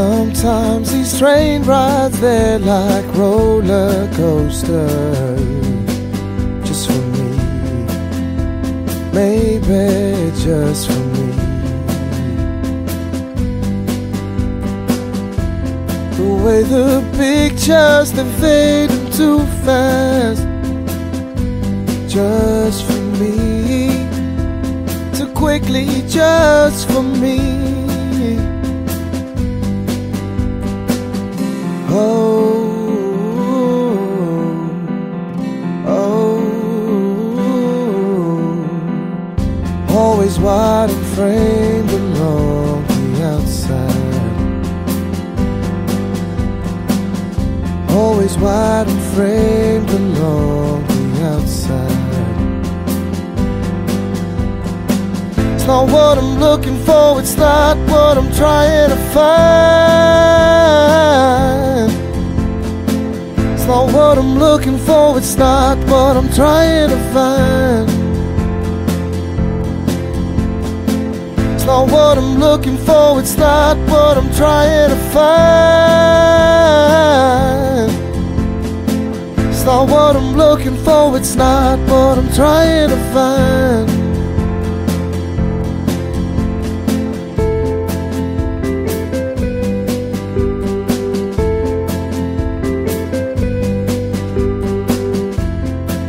Sometimes these train rides, they're like roller coasters. Just for me, maybe just for me. The way the pictures they fade too fast. Just for me, too quickly, just for me. Wide and framed along the outside. Always wide and framed along the outside. It's not what I'm looking for, it's not what I'm trying to find. It's not what I'm looking for, it's not what I'm trying to find. Not what I'm looking for, it's not what I'm trying to find. It's not what I'm looking for, it's not what I'm trying to find.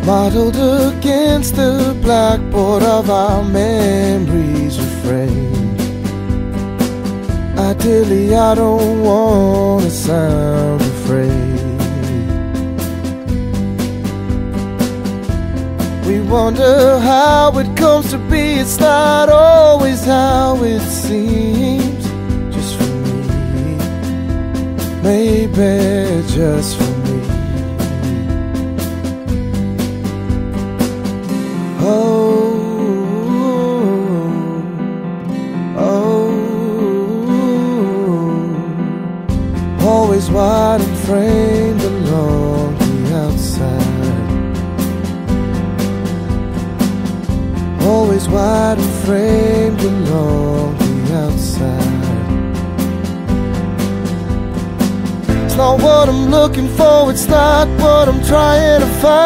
Modeled against the blackboard of our memories refrain. Ideally, I don't want to sound afraid. We wonder how it comes to be, it's not always how it seems. Just for me, maybe just for me. Always wide and framed along the outside. Always wide and framed along the outside. It's not what I'm looking for, it's not what I'm trying to find.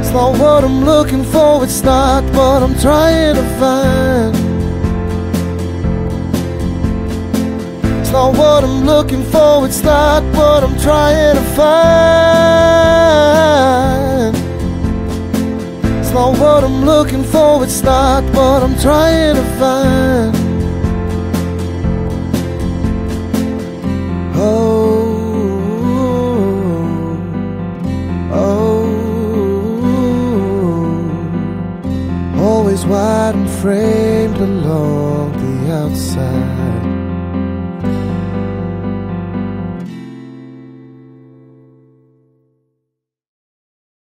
It's not what I'm looking for, it's not what I'm trying to find. It's not what I'm looking for, it's not what I'm trying to find. It's not what I'm looking for, it's not what I'm trying to find. Oh, oh, oh. always wide and framed along the outside.